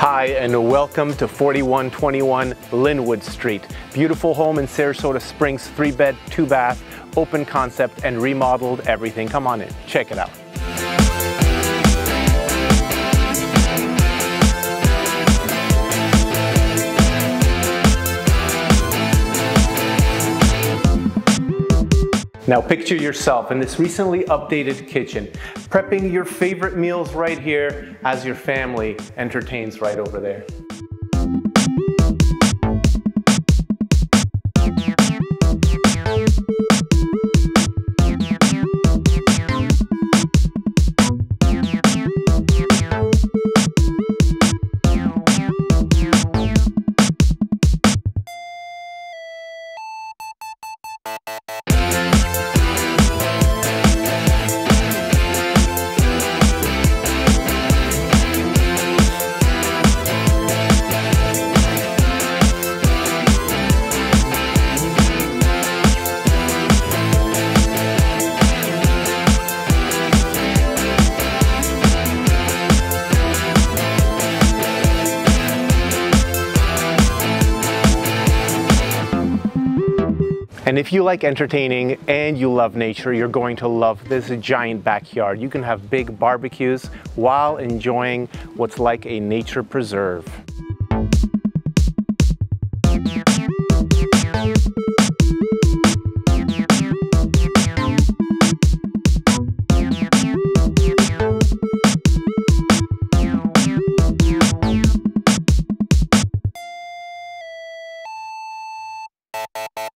Hi, and welcome to 4121 Linwood Street. Beautiful home in Sarasota Springs, three bed, two bath, open concept, and remodeled everything. Come on in, check it out. Now picture yourself in this recently updated kitchen, prepping your favorite meals right here as your family entertains right over there. And if you like entertaining and you love nature, you're going to love this giant backyard. You can have big barbecues while enjoying what's like a nature preserve.